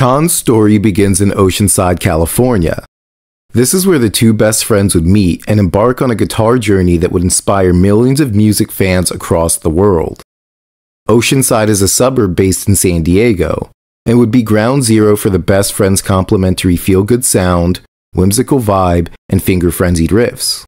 CHON's story begins in Oceanside, California. This is where the two best friends would meet and embark on a guitar journey that would inspire millions of music fans across the world. Oceanside is a suburb based in San Diego and would be ground zero for the best friends' complimentary feel good sound, whimsical vibe, and finger frenzied riffs.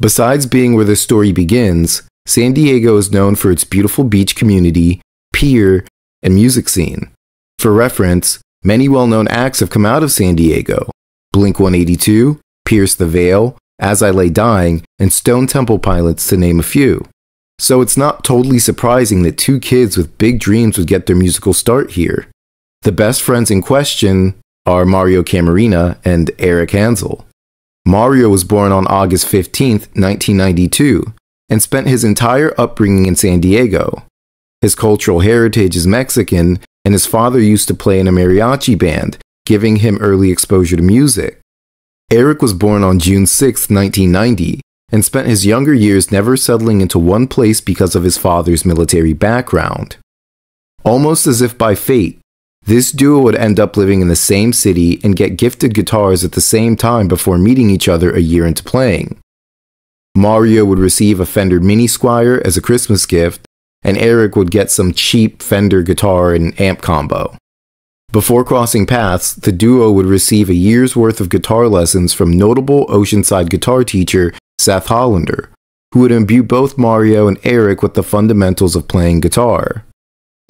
Besides being where the story begins, San Diego is known for its beautiful beach community, pier, and music scene. For reference, many well known acts have come out of San Diego Blink 182, Pierce the Veil, As I Lay Dying, and Stone Temple Pilots, to name a few. So it's not totally surprising that two kids with big dreams would get their musical start here. The best friends in question are Mario Camarena and Erick Hansel. Mario was born on August 15, 1992, and spent his entire upbringing in San Diego. His cultural heritage is Mexican, and his father used to play in a mariachi band, giving him early exposure to music. Erick was born on June 6, 1990, and spent his younger years never settling into one place because of his father's military background. Almost as if by fate, this duo would end up living in the same city and get gifted guitars at the same time before meeting each other a year into playing. Mario would receive a Fender Mini Squier as a Christmas gift, and Erick would get some cheap Fender guitar and amp combo. Before crossing paths, the duo would receive a year's worth of guitar lessons from notable Oceanside guitar teacher Seth Hollander, who would imbue both Mario and Erick with the fundamentals of playing guitar.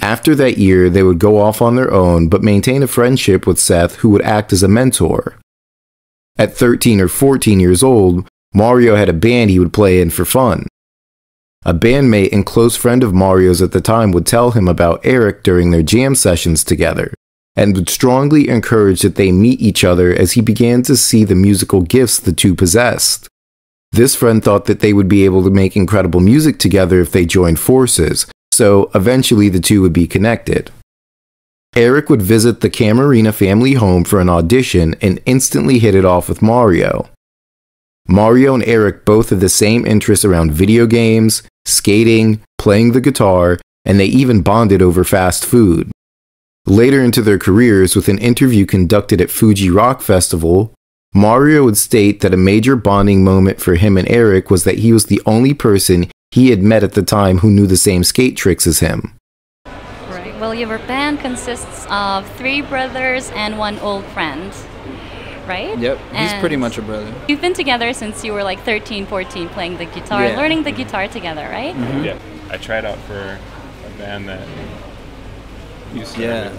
After that year, they would go off on their own but maintain a friendship with Seth, who would act as a mentor. At 13 or 14 years old, Mario had a band he would play in for fun. A bandmate and close friend of Mario's at the time would tell him about Erick during their jam sessions together, and would strongly encourage that they meet each other as he began to see the musical gifts the two possessed. This friend thought that they would be able to make incredible music together if they joined forces, so eventually the two would be connected. Erick would visit the Camarena family home for an audition and instantly hit it off with Mario. Mario and Erick both have the same interests around video games, skating, playing the guitar, and they even bonded over fast food. Later into their careers, with an interview conducted at Fuji Rock Festival, Mario would state that a major bonding moment for him and Erick was that he was the only person he had met at the time who knew the same skate tricks as him. Right. Well, your band consists of three brothers and one old friend right? Yep, he's pretty much a brother. You've been together since you were like 13, 14, playing the guitar, yeah. learning the guitar together, right? Mm-hmm. Yeah, I tried out for a band that used to. Yeah,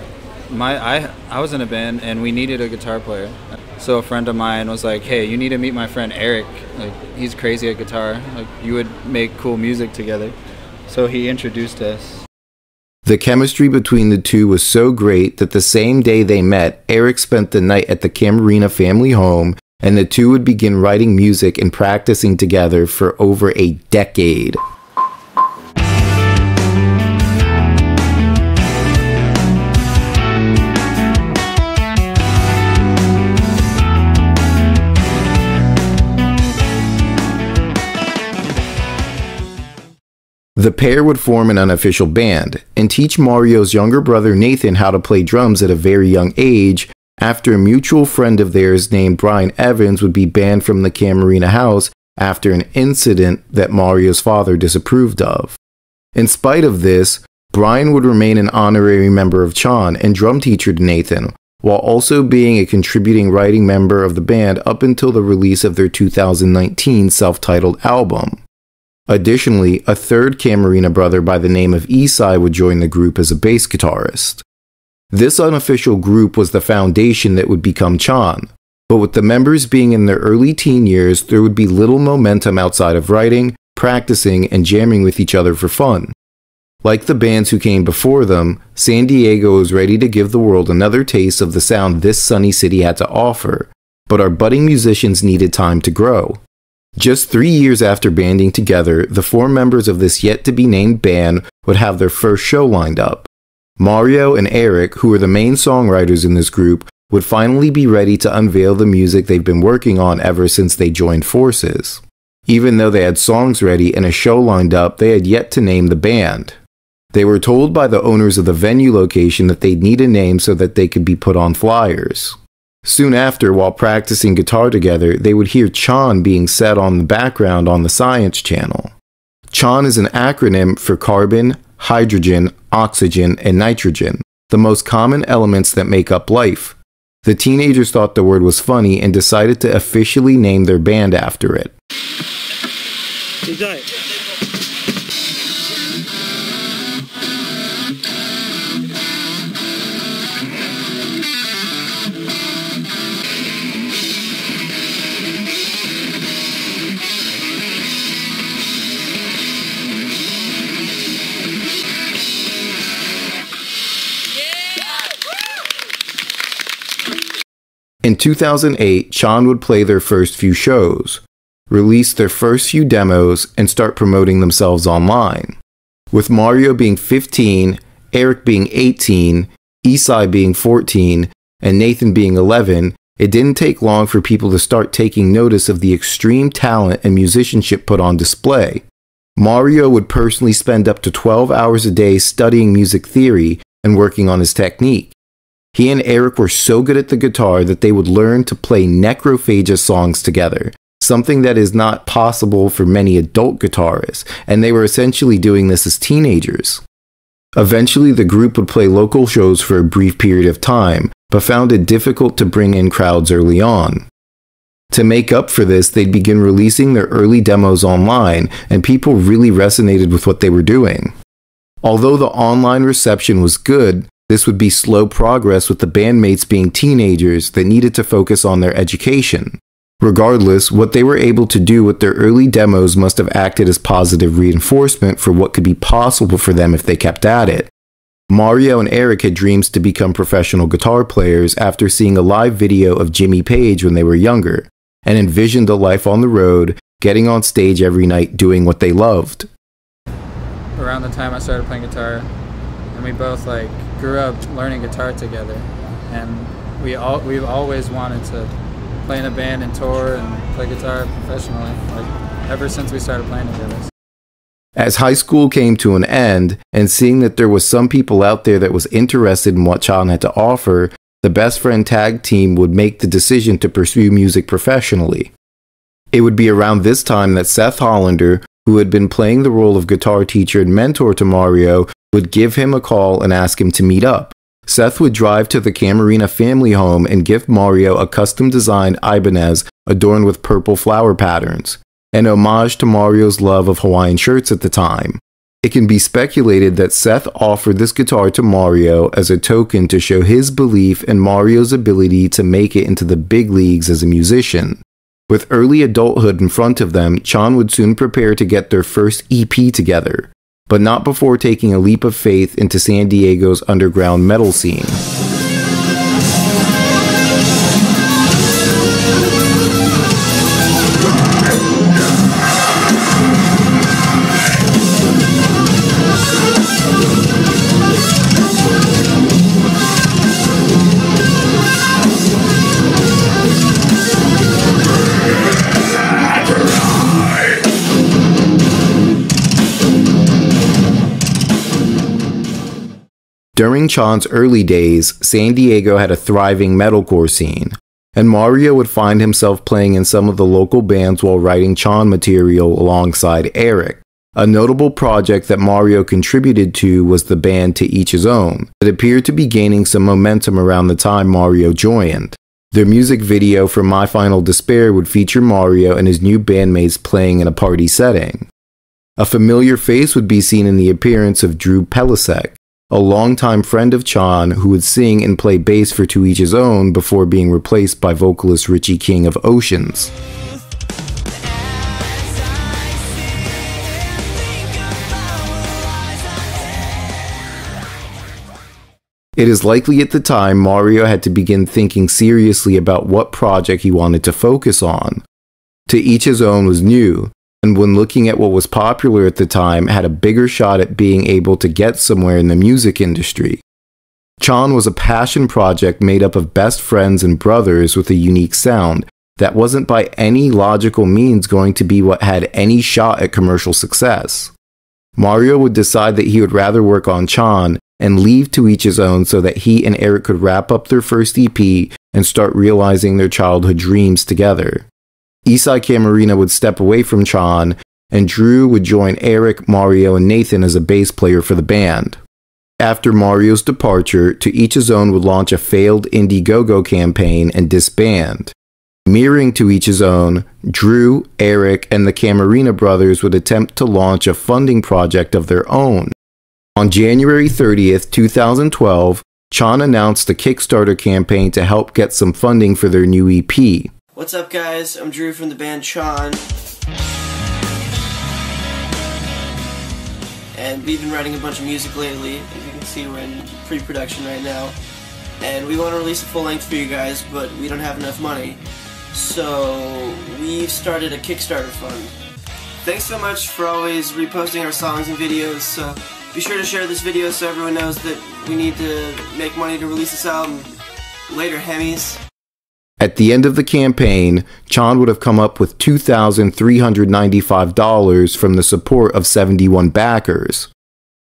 my I I was in a band and we needed a guitar player. So a friend of mine was like, "Hey, you need to meet my friend Erick. Like he's crazy at guitar. Like you would make cool music together." So he introduced us. The chemistry between the two was so great that the same day they met, Erick spent the night at the Camarena family home, and the two would begin writing music and practicing together for over a decade. The pair would form an unofficial band and teach Mario's younger brother Nathan how to play drums at a very young age after a mutual friend of theirs named Brian Evans would be banned from the Camarena house after an incident that Mario's father disapproved of. In spite of this, Brian would remain an honorary member of CHON and drum teacher to Nathan, while also being a contributing writing member of the band up until the release of their 2019 self titled album. Additionally, a third Camarena brother by the name of Isai would join the group as a bass guitarist. This unofficial group was the foundation that would become CHON, but with the members being in their early teen years, there would be little momentum outside of writing, practicing, and jamming with each other for fun. Like the bands who came before them, San Diego was ready to give the world another taste of the sound this sunny city had to offer, but our budding musicians needed time to grow. Just three years after banding together, the four members of this yet to be named band would have their first show lined up. Mario and Erick, who were the main songwriters in this group, would finally be ready to unveil the music they've been working on ever since they joined forces. Even though they had songs ready and a show lined up, they had yet to name the band. They were told by the owners of the venue location that they'd need a name so that they could be put on flyers. Soon after, while practicing guitar together, they would hear CHON being said on the background on the Science Channel. CHON is an acronym for carbon, hydrogen, oxygen, and nitrogen, the most common elements that make up life. The teenagers thought the word was funny and decided to officially name their band after it. In 2008, CHON would play their first few shows, release their first few demos, and start promoting themselves online. With Mario being 15, Erick being 18, Isai being 14, and Nathan being 11, it didn't take long for people to start taking notice of the extreme talent and musicianship put on display. Mario would personally spend up to 12 hours a day studying music theory and working on his technique. He and Erick were so good at the guitar that they would learn to play Necrophagist songs together, something that is not possible for many adult guitarists, and they were essentially doing this as teenagers. Eventually, the group would play local shows for a brief period of time, but found it difficult to bring in crowds early on. To make up for this, they'd begin releasing their early demos online, and people really resonated with what they were doing. Although the online reception was good, this would be slow progress with the bandmates being teenagers that needed to focus on their education. Regardless, what they were able to do with their early demos must have acted as positive reinforcement for what could be possible for them if they kept at it. Mario and Erick had dreams to become professional guitar players after seeing a live video of Jimmy Page when they were younger, and envisioned a life on the road, getting on stage every night doing what they loved. Around the time I started playing guitar, and we both like grew up learning guitar together, and we all we've always wanted to play in a band and tour and play guitar professionally, like ever since we started playing together. As high school came to an end, and seeing that there was some people out there that was interested in what CHON had to offer, the best friend tag team would make the decision to pursue music professionally. It would be around this time that Seth Hollander, who had been playing the role of guitar teacher and mentor to Mario, would give him a call and ask him to meet up. Seth would drive to the Camarena family home and gift Mario a custom designed Ibanez adorned with purple flower patterns, an homage to Mario's love of Hawaiian shirts at the time. It can be speculated that Seth offered this guitar to Mario as a token to show his belief in Mario's ability to make it into the big leagues as a musician. With early adulthood in front of them, CHON would soon prepare to get their first EP together but not before taking a leap of faith into San Diego's underground metal scene. During CHON's early days, San Diego had a thriving metalcore scene, and Mario would find himself playing in some of the local bands while writing CHON material alongside Erick. A notable project that Mario contributed to was the band To Each His Own, that appeared to be gaining some momentum around the time Mario joined. Their music video for My Final Despair would feature Mario and his new bandmates playing in a party setting. A familiar face would be seen in the appearance of Drew Pelisek, a longtime friend of CHON who would sing and play bass for To Each His Own before being replaced by vocalist Richie King of Oceans. It is likely at the time Mario had to begin thinking seriously about what project he wanted to focus on. To Each His Own was new, and when looking at what was popular at the time, had a bigger shot at being able to get somewhere in the music industry. CHON was a passion project made up of best friends and brothers with a unique sound that wasn't by any logical means going to be what had any shot at commercial success. Mario would decide that he would rather work on CHON and leave to each his own so that he and Erick could wrap up their first EP and start realizing their childhood dreams together. Isai Camarena would step away from CHON, and Drew would join Erick, Mario, and Nathan as a bass player for the band. After Mario's departure, To Each His Own would launch a failed Indiegogo campaign and disband. Mirroring To Each His Own, Drew, Erick, and the Camarena brothers would attempt to launch a funding project of their own. On January 30th, 2012, CHON announced a Kickstarter campaign to help get some funding for their new EP. What's up, guys? I'm Drew from the band CHON. And we've been writing a bunch of music lately. As you can see, we're in pre production right now. And we want to release a full length for you guys, but we don't have enough money. So we've started a Kickstarter fund. Thanks so much for always reposting our songs and videos. So be sure to share this video so everyone knows that we need to make money to release this album. Later, Hemis. At the end of the campaign, CHON would have come up with $2,395 from the support of 71 backers.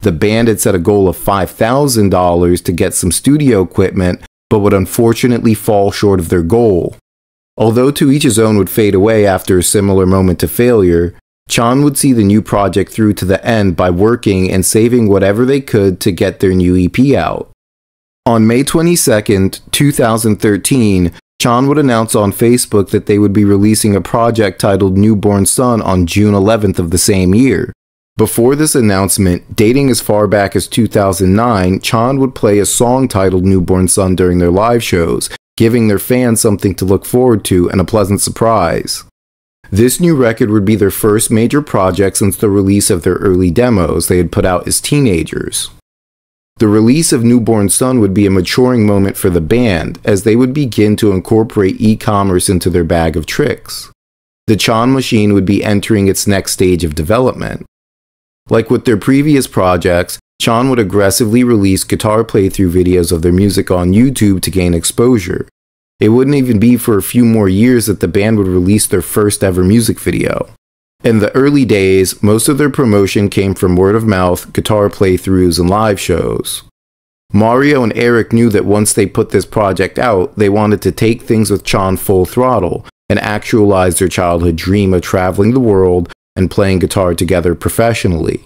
The band had set a goal of $5,000 to get some studio equipment, but would unfortunately fall short of their goal. Although To Each His Own would fade away after a similar moment to failure, CHON would see the new project through to the end by working and saving whatever they could to get their new EP out. On May 22, 2013, CHON would announce on Facebook that they would be releasing a project titled Newborn Sun on June 11th of the same year. Before this announcement, dating as far back as 2009, CHON would play a song titled Newborn Sun during their live shows, giving their fans something to look forward to and a pleasant surprise. This new record would be their first major project since the release of their early demos they had put out as teenagers. The release of Newborn Sun would be a maturing moment for the band as they would begin to incorporate e commerce into their bag of tricks. The CHON machine would be entering its next stage of development. Like with their previous projects, CHON would aggressively release guitar playthrough videos of their music on YouTube to gain exposure, it wouldn't even be for a few more years that the band would release their first ever music video. In the early days, most of their promotion came from word of mouth, guitar playthroughs, and live shows. Mario and Erick knew that once they put this project out, they wanted to take things with CHON full throttle and actualize their childhood dream of traveling the world and playing guitar together professionally.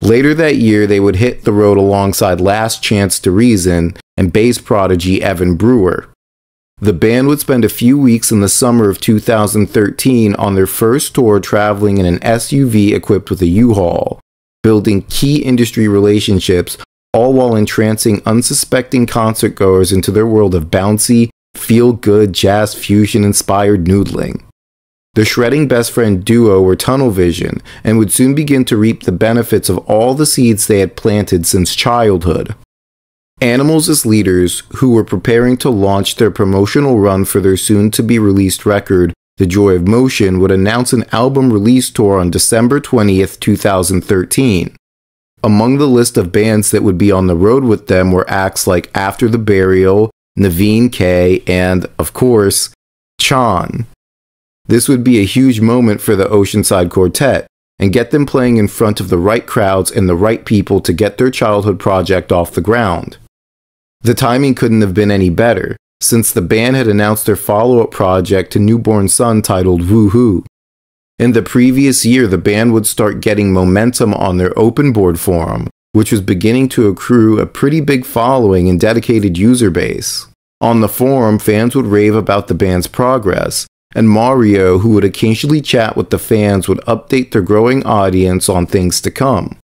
Later that year, they would hit the road alongside Last Chance to Reason and bass prodigy Evan Brewer. The band would spend a few weeks in the summer of 2013 on their first tour traveling in an SUV equipped with a U-Haul, building key industry relationships, all while entrancing unsuspecting concert goers into their world of bouncy, feel good jazz fusion inspired noodling. The shredding best friend duo were tunnel vision and would soon begin to reap the benefits of all the seeds they had planted since childhood. Animals as leaders, who were preparing to launch their promotional run for their soon to be released record, The Joy of Motion, would announce an album release tour on December 20th, 2013. Among the list of bands that would be on the road with them were acts like After the Burial, Navene-K, and, of course, CHON. This would be a huge moment for the Oceanside Quartet, and get them playing in front of the right crowds and the right people to get their childhood project off the ground. The timing couldn't have been any better, since the band had announced their follow up project to Newborn Sun titled Woohoo. In the previous year, the band would start getting momentum on their open board forum, which was beginning to accrue a pretty big following and dedicated user base. On the forum, fans would rave about the band's progress, and Mario, who would occasionally chat with the fans, would update their growing audience on things to come.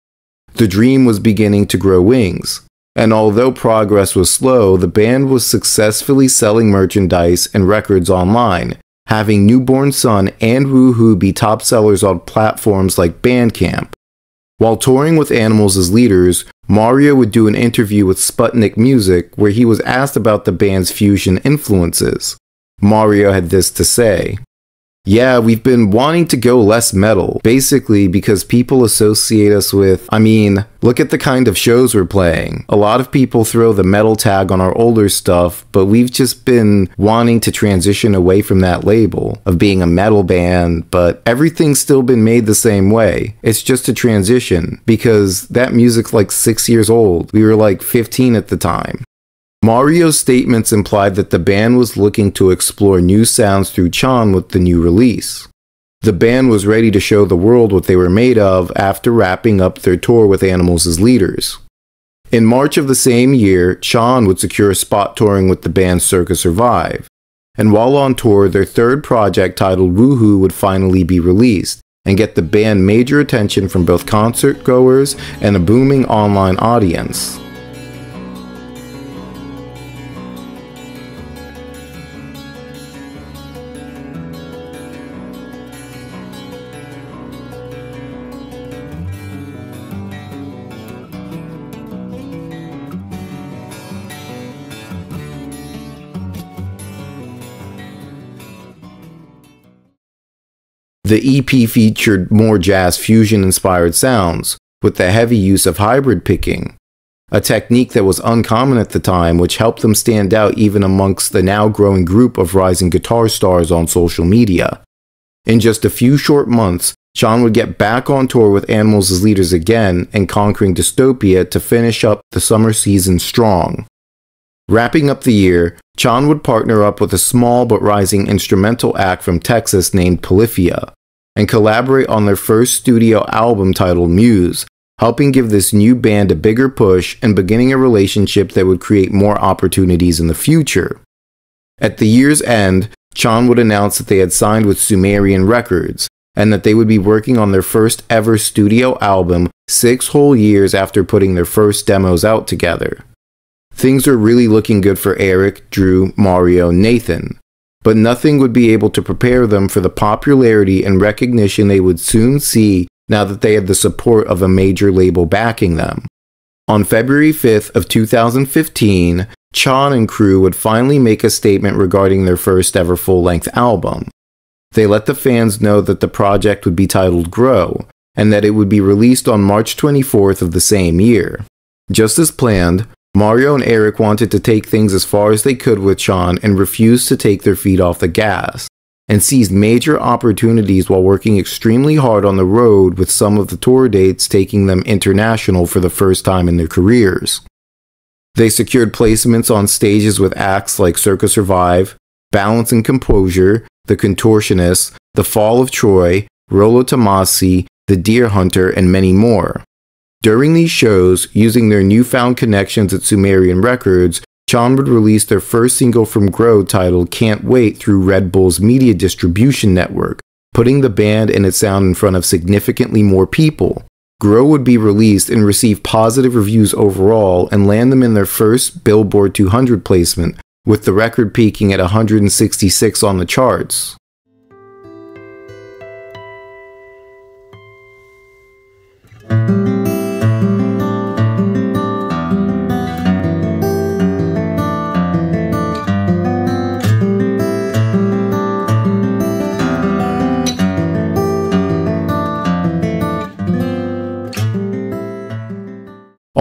The dream was beginning to grow wings, and although progress was slow, the band was successfully selling merchandise and records online, having Newborn Sun and Woohoo be top sellers on platforms like Bandcamp. While touring with Animals as leaders, Mario would do an interview with Sputnik Music where he was asked about the band's fusion influences. Mario had this to say Yeah, we've been wanting to go less metal, basically because people associate us with, I mean, look at the kind of shows we're playing. A lot of people throw the metal tag on our older stuff, but we've just been wanting to transition away from that label of being a metal band, but everything's still been made the same way. It's just a transition because that music's like six years old. We were like 15 at the time. Mario's statements implied that the band was looking to explore new sounds through CHON with the new release. The band was ready to show the world what they were made of after wrapping up their tour with Animals as leaders. In March of the same year, CHON would secure a spot touring with the band Circa Survive. And while on tour, their third project titled Woohoo would finally be released and get the band major attention from both concert goers and a booming online audience. The EP featured more jazz fusion inspired sounds, with the heavy use of hybrid picking, a technique that was uncommon at the time, which helped them stand out even amongst the now growing group of rising guitar stars on social media. In just a few short months, CHON would get back on tour with Animals as leaders again and conquering Dystopia to finish up the summer season strong. Wrapping up the year, CHON would partner up with a small but rising instrumental act from Texas named Polyphia and collaborate on their first studio album titled Muse, helping give this new band a bigger push and beginning a relationship that would create more opportunities in the future. At the year's end, CHON would announce that they had signed with Sumerian Records and that they would be working on their first ever studio album six whole years after putting their first demos out together. Things were really looking good for Erick, Drew, Mario, Nathan, but nothing would be able to prepare them for the popularity and recognition they would soon see now that they had the support of a major label backing them. On February 5th of 2015, CHON and crew would finally make a statement regarding their first ever full-length album. They let the fans know that the project would be titled Grow, and that it would be released on March 24th of the same year. Just as planned, Mario and Erick wanted to take things as far as they could with CHON and refused to take their feet off the gas, and seized major opportunities while working extremely hard on the road with some of the tour dates taking them international for the first time in their careers. They secured placements on stages with acts like Circa Survive, Balance and Composure, The Contortionists, The Fall of Troy, Rollo Tomasi, The Dear Hunter, and many more. During these shows, using their newfound connections at Sumerian Records, CHON would release their first single from Grow titled Can't Wait through Red Bull's media distribution network, putting the band and its sound in front of significantly more people. Grow would be released and receive positive reviews overall and land them in their first Billboard 200 placement, with the record peaking at 166 on the charts.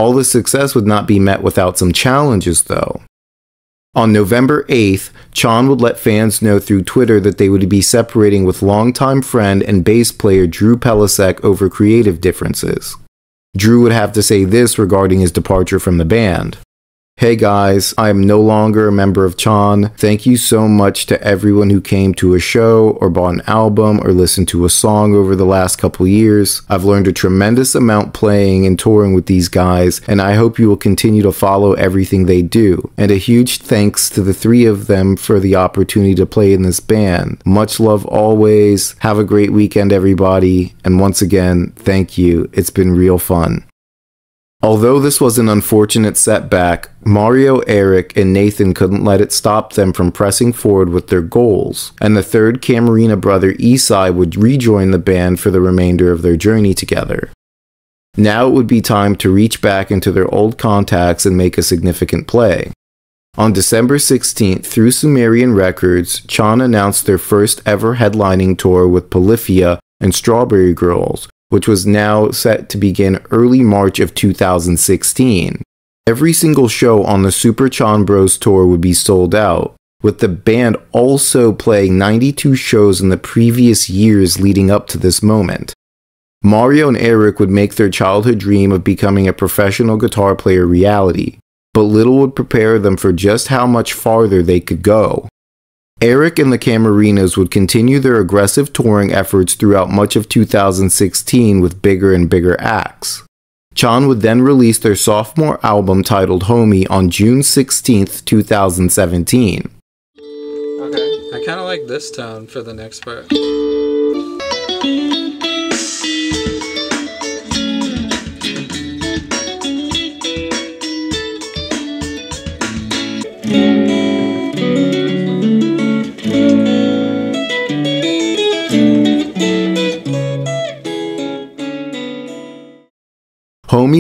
All the success would not be met without some challenges, though. On November 8th, CHON would let fans know through Twitter that they would be separating with longtime friend and bass player Drew Pelisek over creative differences. Drew would have to say this regarding his departure from the band. Hey guys, I am no longer a member of CHON. Thank you so much to everyone who came to a show or bought an album or listened to a song over the last couple years. I've learned a tremendous amount playing and touring with these guys, and I hope you will continue to follow everything they do. And a huge thanks to the three of them for the opportunity to play in this band. Much love always. Have a great weekend, everybody. And once again, thank you. It's been real fun. Although this was an unfortunate setback, Mario, Erick, and Nathan couldn't let it stop them from pressing forward with their goals, and the third Camarena brother Isai would rejoin the band for the remainder of their journey together. Now it would be time to reach back into their old contacts and make a significant play. On December 16th, through Sumerian Records, CHON announced their first ever headlining tour with Polyphia and Strawberry Girls, which was now set to begin early March of 2016. Every single show on the Super CHON Bros tour would be sold out, with the band also playing 92 shows in the previous years leading up to this moment. Mario and Erick would make their childhood dream of becoming a professional guitar player reality, but little would prepare them for just how much farther they could go. Erick and the Camarenas would continue their aggressive touring efforts throughout much of 2016 with bigger and bigger acts. CHON would then release their sophomore album titled Homey on June 16, 2017. Okay. I kind of like this tone for the next part.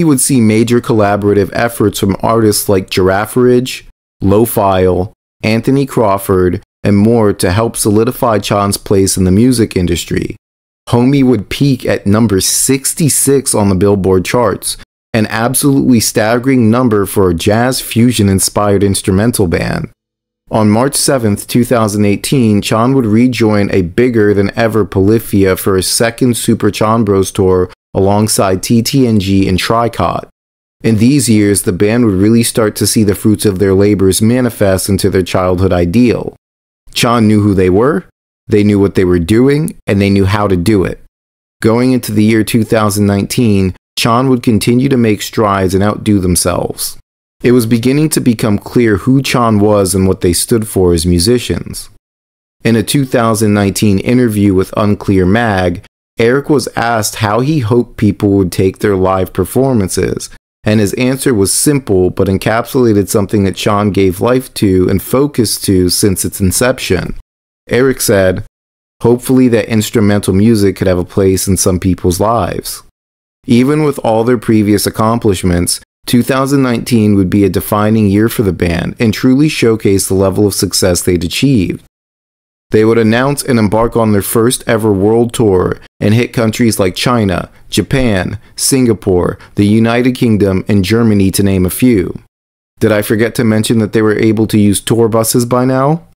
Would see major collaborative efforts from artists like Giraffage, Low File, Anthony Crawford, and more to help solidify CHON's place in the music industry. Homey would peak at number 66 on the Billboard charts, an absolutely staggering number for a jazz fusion inspired instrumental band. On March 7, 2018, CHON would rejoin a bigger than ever Polyphia for a second Super Chan Bros tour alongside TTNG and Tricot. In these years, the band would really start to see the fruits of their labors manifest into their childhood ideal. CHON knew who they were, they knew what they were doing, and they knew how to do it. Going into the year 2019, CHON would continue to make strides and outdo themselves. It was beginning to become clear who CHON was and what they stood for as musicians. In a 2019 interview with Unclear Mag, Erick was asked how he hoped people would take their live performances, and his answer was simple but encapsulated something that CHON gave life to and focus to since its inception. Erick said, Hopefully, that instrumental music could have a place in some people's lives. Even with all their previous accomplishments, 2019 would be a defining year for the band and truly showcase the level of success they'd achieved. They would announce and embark on their first ever world tour and hit countries like China, Japan, Singapore, the United Kingdom, and Germany, to name a few. Did I forget to mention that they were able to use tour buses by now?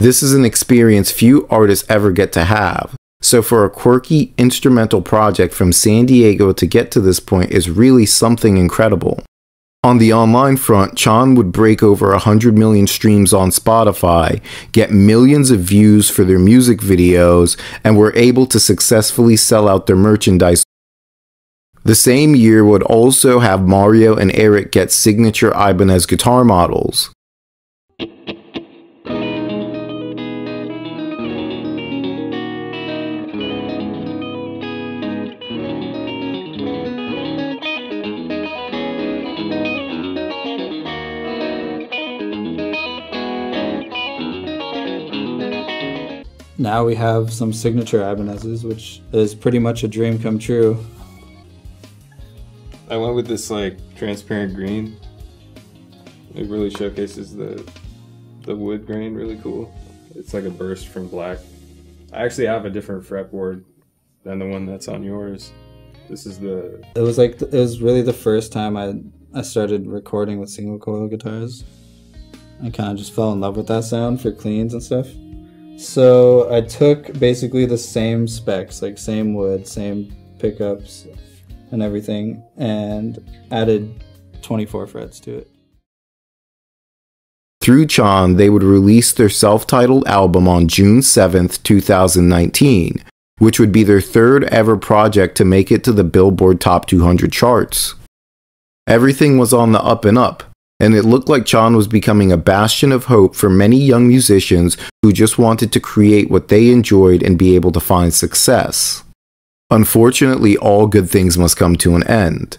This is an experience few artists ever get to have, so for a quirky instrumental project from San Diego to get to this point is really something incredible. On the online front, CHON would break over 100 million streams on Spotify, get millions of views for their music videos, and were able to successfully sell out their merchandise. The same year would also have Mario and Erick get signature Ibanez guitar models. Now we have some signature Ibanez's, which is pretty much a dream come true. I went with this like transparent green. It really showcases the the wood grain really cool. It's like a burst from black. I actually have a different fretboard than the one that's on yours. This is the It was like it was really the first time I I started recording with single coil guitars. I kind of just fell in love with that sound for cleans and stuff. So I took basically the same specs, like same wood, same pickups, and everything, and added 24 frets to it. Through CHON, they would release their self titled album on June 7th, 2019, which would be their third ever project to make it to the Billboard Top 200 charts. Everything was on the up and up, and it looked like CHON was becoming a bastion of hope for many young musicians who just wanted to create what they enjoyed and be able to find success. Unfortunately, all good things must come to an end.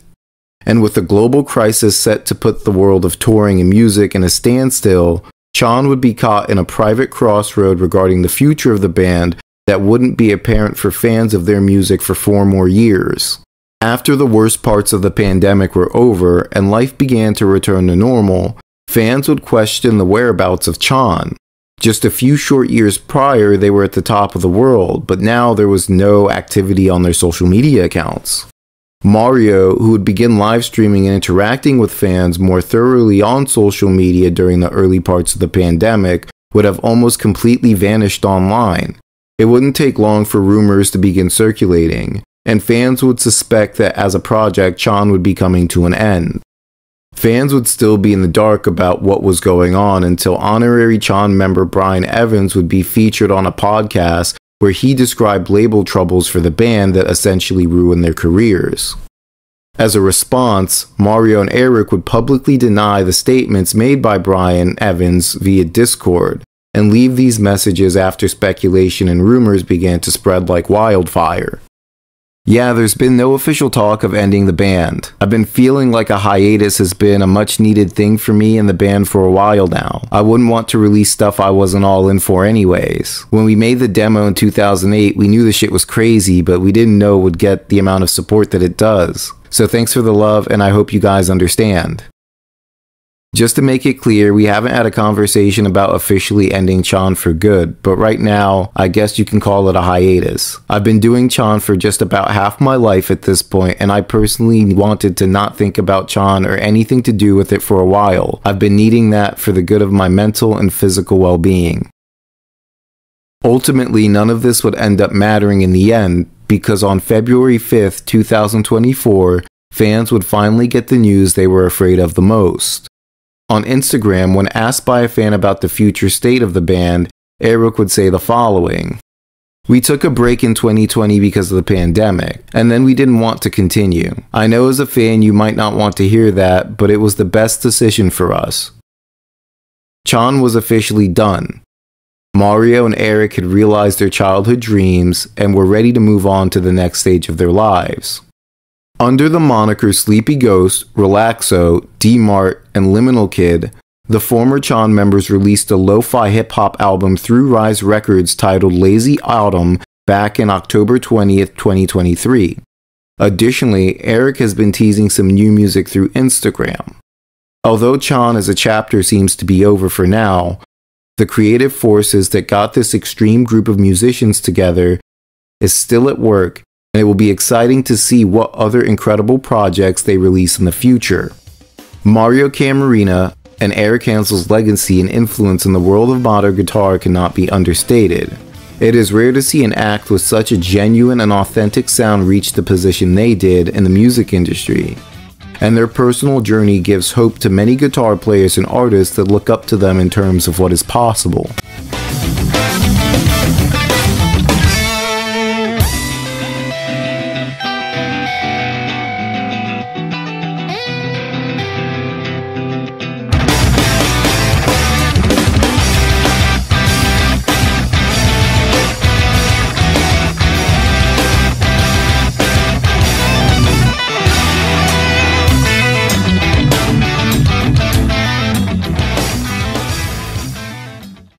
And with the global crisis set to put the world of touring and music in a standstill, CHON would be caught in a private crossroad regarding the future of the band that wouldn't be apparent for fans of their music for four more years. After the worst parts of the pandemic were over and life began to return to normal, fans would question the whereabouts of CHON. Just a few short years prior, they were at the top of the world, but now there was no activity on their social media accounts. Mario, who would begin live streaming and interacting with fans more thoroughly on social media during the early parts of the pandemic, would have almost completely vanished online. It wouldn't take long for rumors to begin circulating, and fans would suspect that as a project, CHON would be coming to an end. Fans would still be in the dark about what was going on until honorary CHON member Brian Evans would be featured on a podcast where he described label troubles for the band that essentially ruined their careers. As a response, Mario and Erick would publicly deny the statements made by Brian Evans via Discord and leave these messages after speculation and rumors began to spread like wildfire. Yeah, there's been no official talk of ending the band. I've been feeling like a hiatus has been a much needed thing for me and the band for a while now. I wouldn't want to release stuff I wasn't all in for anyways. When we made the demo in 2008, we knew the shit was crazy, but we didn't know it would get the amount of support that it does. So thanks for the love, and I hope you guys understand. Just to make it clear, we haven't had a conversation about officially ending CHON for good, but right now, I guess you can call it a hiatus. I've been doing CHON for just about half my life at this point, and I personally wanted to not think about CHON or anything to do with it for a while. I've been needing that for the good of my mental and physical well being. Ultimately, none of this would end up mattering in the end because on February 5th, 2024, fans would finally get the news they were afraid of the most. On Instagram, when asked by a fan about the future state of the band, Erick would say the following We took a break in 2020 because of the pandemic, and then we didn't want to continue. I know as a fan you might not want to hear that, but it was the best decision for us. CHON was officially done. Mario and Erick had realized their childhood dreams and were ready to move on to the next stage of their lives. Under the moniker Sleepy Ghost, Relaxo, D-Mart, and Liminal Kid, the former CHON members released a lo-fi hip-hop album through Rise Records titled Lazy Autumn back in October 20th, 2023. Additionally, Erick has been teasing some new music through Instagram. Although CHON as a chapter seems to be over for now, the creative forces that got this extreme group of musicians together is still at work and it will be exciting to see what other incredible projects they release in the future. Mario Camarena and Erick Hansel's legacy and influence in the world of modern guitar cannot be understated. It is rare to see an act with such a genuine and authentic sound reach the position they did in the music industry. And their personal journey gives hope to many guitar players and artists that look up to them in terms of what is possible.